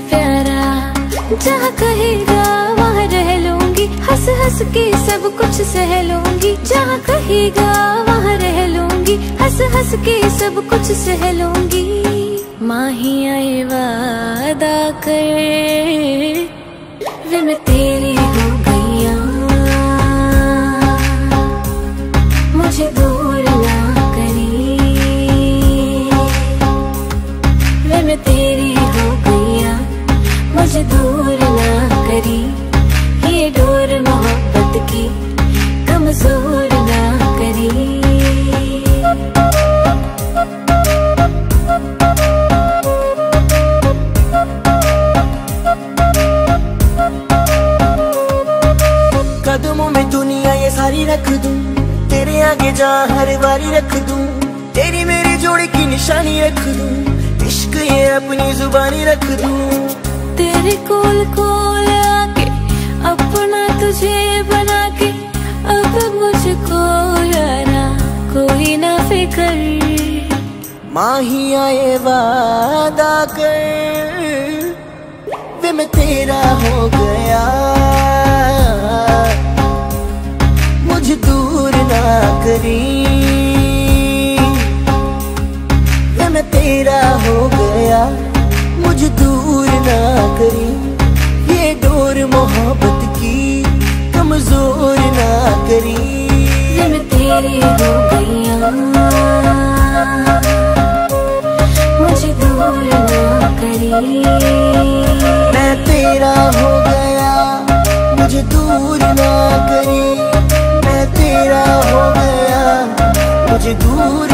प्यारा। जहाँ कहेगा, वहाँ रह लूँगी। हंस हंस के सब कुछ सह लूँगी। जहाँ कहेगा, वहाँ रह लूँगी। हंस हंस के सब कुछ सह लूँगी। माही आए वादा कर, वे मैं तेरी हो मुझे दूर ना मैं तेरी हो गईया, मुझे दूर ना करी। ये डोर मोहब्बत की कमज़ोर ना करी। कदमों में दुनिया ये सारी रख दूँ, तेरे आगे जा हर बारी रख दूँ। तेरी मेरी जोड़ी की निशानी रख दूँ। इश्क ये अपनी जुबानी रख दूँ। तेरे कोल कोल आके अपना तुझे बना के अब मुझको यारा कोई ना फ़िक्र। माही आए वादा कर वे मैं तेरा हो गया। गया मुझे दूर ना करी। ये डोर मोहब्बत की कमज़ोर ना करी। ये मैं तेरी हो गईया मुझे दूर ना करी। मैं तेरा हो गया मुझे दूर ना करी। मैं तेरा हो गया मुझे दूर